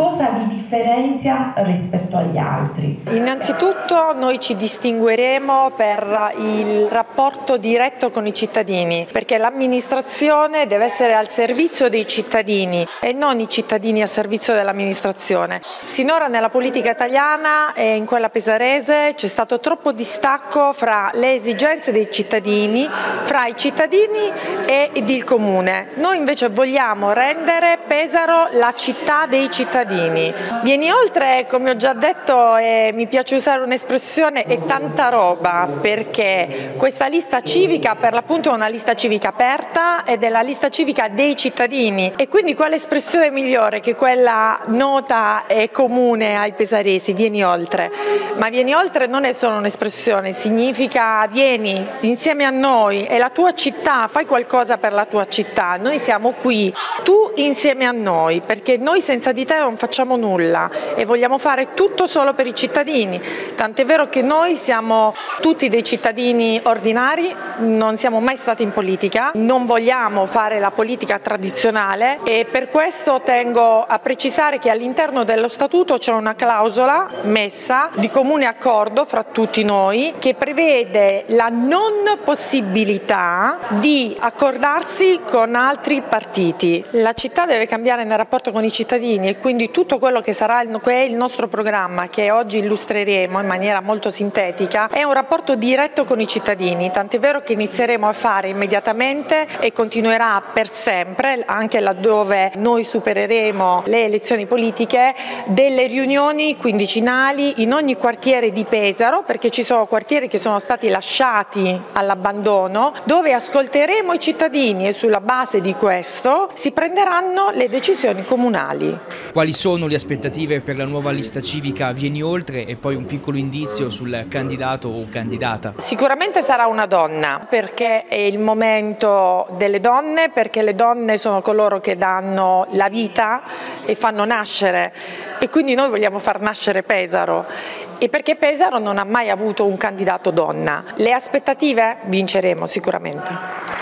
cosa vi differenzia rispetto agli altri? Innanzitutto noi ci distingueremo per il rapporto diretto con i cittadini, perché l'amministrazione deve essere al servizio dei cittadini e non i cittadini a servizio dell'amministrazione. Sinora nella politica italiana e in quella pesarese c'è stato troppo distacco fra le esigenze dei cittadini, fra i cittadini e il comune. Noi invece vogliamo rendere Pesaro la città dei cittadini. Vieni oltre, come ho già detto, e mi piace usare un'espressione, è tanta roba perché questa lista civica per l'appunto è una lista civica aperta ed è la lista civica dei cittadini. E quindi quale espressione migliore che quella nota e comune ai pesaresi, vieni oltre. Ma vieni oltre non è solo un'espressione, significa vieni insieme a noi, è la tua città, fai qualcosa per la tua città, noi siamo qui, tu insieme a noi, perché noi senza di te non facciamo nulla e vogliamo fare tutto solo per i cittadini, tant'è vero che noi siamo tutti dei cittadini ordinari, non siamo mai stati in politica, non vogliamo fare la politica tradizionale e per questo tengo a precisare che all'interno dello statuto c'è una clausola messa di comune accordo fra tutti noi che prevede la non possibilità di accordarsi con altri partiti. La città deve cambiare nel rapporto con i cittadini e quindi tutto quello che sarà che è il nostro programma che oggi illustreremo in maniera molto sintetica è un rapporto diretto con i cittadini, tant'è vero che inizieremo a fare immediatamente e continuerà per sempre, anche laddove noi supereremo le elezioni politiche, delle riunioni quindicinali in ogni quartiere di Pesaro, perché ci sono quartieri che sono stati lasciati all'abbandono, dove ascolteremo i cittadini e sulla base di questo si prenderanno le decisioni comunali. Quali sono le aspettative per la nuova lista civica Vieni Oltre e poi un piccolo indizio sul candidato o candidata? Sicuramente sarà una donna perché è il momento delle donne, perché le donne sono coloro che danno la vita e fanno nascere e quindi noi vogliamo far nascere Pesaro e perché Pesaro non ha mai avuto un candidato donna. Le aspettative vinceremo sicuramente.